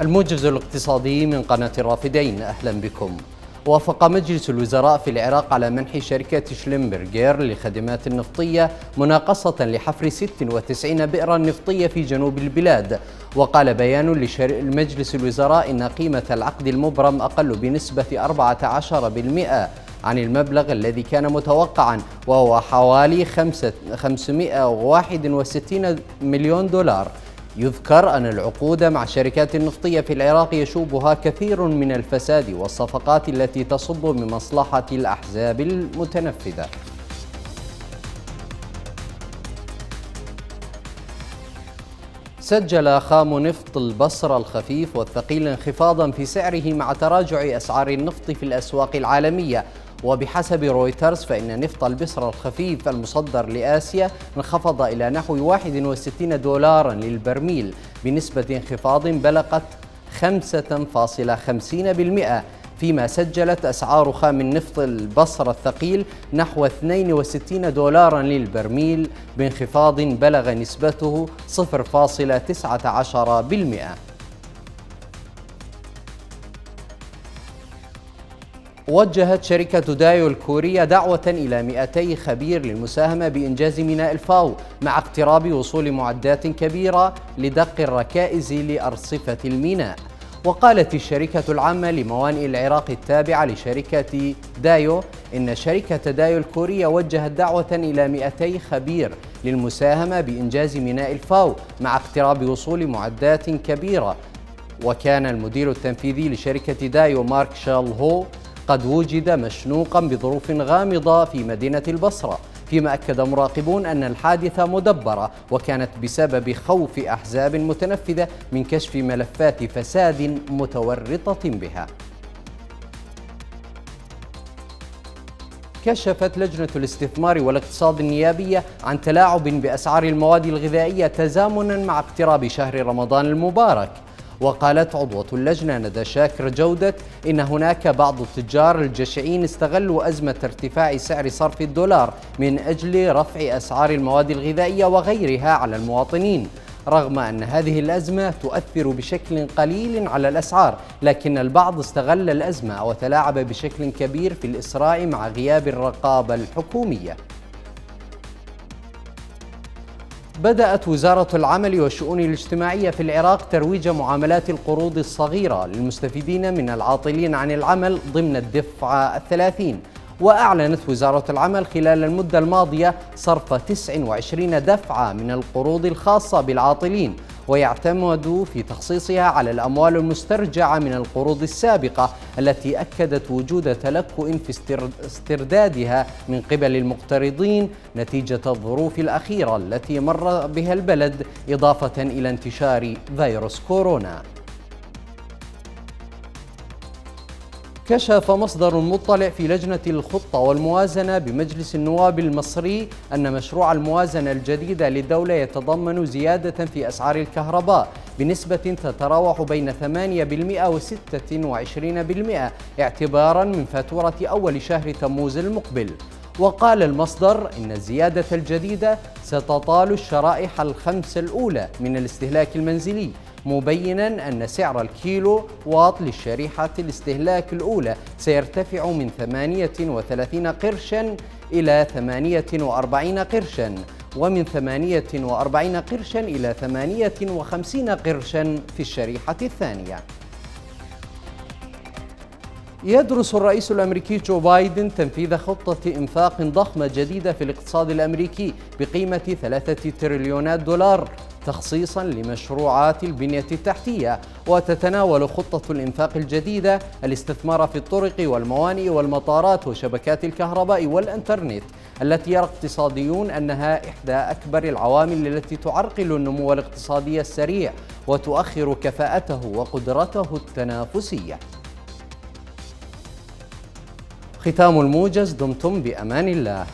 الموجز الاقتصادي من قناة الرافدين أهلا بكم. وافق مجلس الوزراء في العراق على منح شركة شلمبرجير للخدمات النفطية مناقصة لحفر 96 بئرا نفطية في جنوب البلاد. وقال بيان لمجلس الوزراء إن قيمة العقد المبرم أقل بنسبة 14% عن المبلغ الذي كان متوقعا وهو حوالي 561 مليون دولار. يذكر أن العقود مع الشركات النفطية في العراق يشوبها كثير من الفساد والصفقات التي تصب من مصلحة الأحزاب المتنفذة. سجل خام نفط البصرة الخفيف والثقيل انخفاضا في سعره مع تراجع أسعار النفط في الأسواق العالمية. وبحسب رويترز فإن نفط البصرة الخفيف المصدر لآسيا انخفض إلى نحو 61 دولارا للبرميل بنسبة انخفاض بلغت 5.50% فيما سجلت أسعار خام النفط البصرة الثقيل نحو 62 دولارا للبرميل بانخفاض بلغ نسبته 0.19% وجهت شركة دايو الكورية دعوة إلى 200 خبير للمساهمة بإنجاز ميناء الفاو مع اقتراب وصول معدات كبيرة لدق الركائز لأرصفة الميناء. وقالت الشركة العامة لموانئ العراق التابعة لشركة دايو إن شركة دايو الكورية وجهت دعوة إلى 200 خبير للمساهمة بإنجاز ميناء الفاو مع اقتراب وصول معدات كبيرة. وكان المدير التنفيذي لشركة دايو مارك شال هو قد وجد مشنوقا بظروف غامضة في مدينة البصرة فيما أكد مراقبون أن الحادثة مدبرة وكانت بسبب خوف أحزاب متنفذة من كشف ملفات فساد متورطة بها. كشفت لجنة الاستثمار والاقتصاد النيابية عن تلاعب بأسعار المواد الغذائية تزامنا مع اقتراب شهر رمضان المبارك. وقالت عضوة اللجنة ندى شاكر جودة إن هناك بعض التجار الجشعين استغلوا أزمة ارتفاع سعر صرف الدولار من أجل رفع أسعار المواد الغذائية وغيرها على المواطنين. رغم أن هذه الأزمة تؤثر بشكل قليل على الأسعار لكن البعض استغل الأزمة وتلاعب بشكل كبير في الإسراء مع غياب الرقابة الحكومية. بدأت وزارة العمل والشؤون الاجتماعية في العراق ترويج معاملات القروض الصغيرة للمستفيدين من العاطلين عن العمل ضمن الدفعة الثلاثين. وأعلنت وزارة العمل خلال المدة الماضية صرف 29 دفعة من القروض الخاصة بالعاطلين. ويعتمد في تخصيصها على الأموال المسترجعة من القروض السابقة التي أكدت وجود تلكؤ في استردادها من قبل المقترضين نتيجة الظروف الأخيرة التي مر بها البلد إضافة إلى انتشار فيروس كورونا. كشف مصدر مطلع في لجنة الخطة والموازنة بمجلس النواب المصري أن مشروع الموازنة الجديدة للدولة يتضمن زيادة في أسعار الكهرباء بنسبة تتراوح بين 8% و 26% اعتبارا من فاتورة أول شهر تموز المقبل. وقال المصدر إن الزيادة الجديدة ستطال الشرائح الخمس الأولى من الاستهلاك المنزلي مبينا أن سعر الكيلو واط للشريحة الاستهلاك الأولى سيرتفع من 38 قرشا إلى 48 قرشا ومن 48 قرشا إلى 58 قرشا في الشريحة الثانية. يدرس الرئيس الأمريكي جو بايدن تنفيذ خطة إنفاق ضخمة جديدة في الاقتصاد الأمريكي بقيمة ثلاثة تريليونات دولار تخصيصا لمشروعات البنية التحتية. وتتناول خطة الإنفاق الجديدة الاستثمار في الطرق والموانئ والمطارات وشبكات الكهرباء والإنترنت التي يرى اقتصاديون أنها إحدى أكبر العوامل التي تعرقل النمو الاقتصادي السريع وتؤخر كفاءته وقدرته التنافسية. ختام الموجز دمتم بأمان الله.